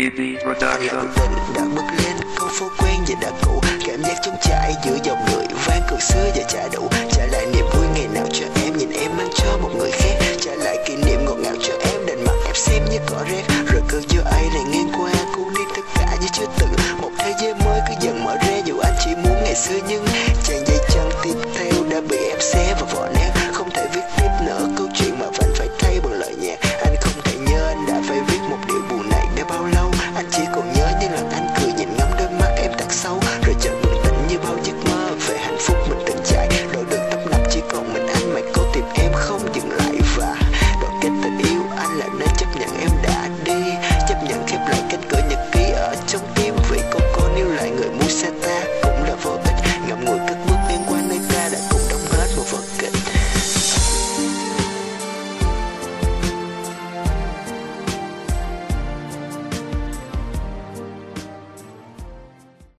Baby Production. Phố quen và đã cũ. Cảm giác trống trải giữa dòng người Vang cười xưa và trả đủ. Trả lại niềm vui ngày nào cho em, Nhìn em mang cho một người khác. Trả lại kỷ niệm ngọt ngào cho em, Đành mặt em xem như cỏ rác. Rồi cơn gió ấy lại ngang qua, Cuốn đi tất cả như chưa từng. Một thế giới mới cứ dần mở ra, Dù anh chỉ muốn ngày xưa nhưng